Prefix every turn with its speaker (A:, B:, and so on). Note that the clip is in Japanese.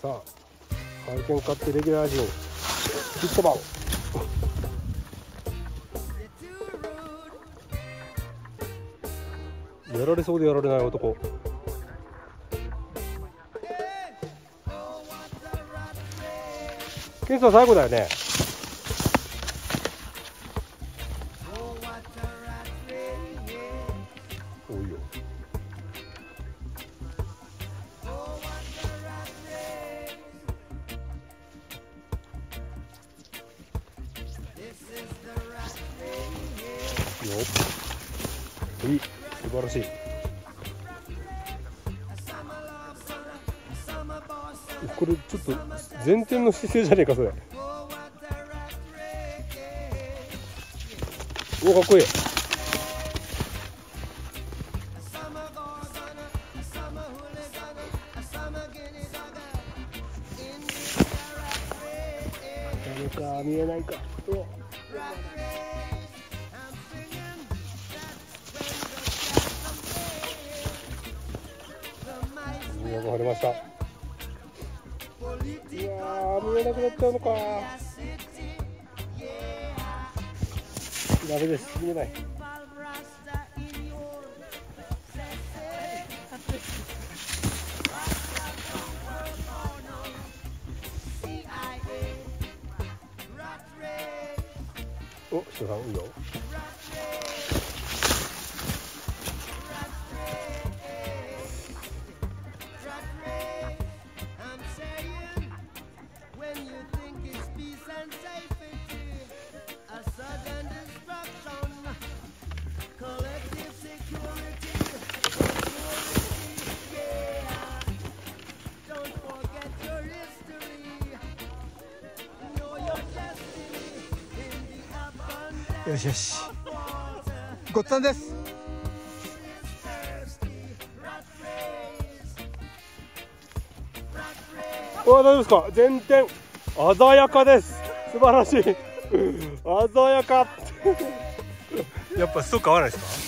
A: さあ回転買ってレギュラー陣ヒットバンやられそうでやられない男。ケンさん最後だよね。よいい素晴らしい。これちょっと前転の姿勢じゃねえかそれ。おかっこいい。か見えないか。れました。うわー見えなくなっちゃうのか。ダメです見えない。お、人さんいいよ。
B: よしよし。ごっつぁんです。
A: お大丈夫ですか？前転鮮やかです。素晴らしい。鮮やか。やっぱストック合わないですか？